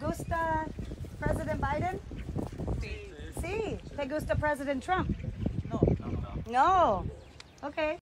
gusta President Biden? Sí. Sí. ¿Te gusta President Trump? No. No. No. Okay.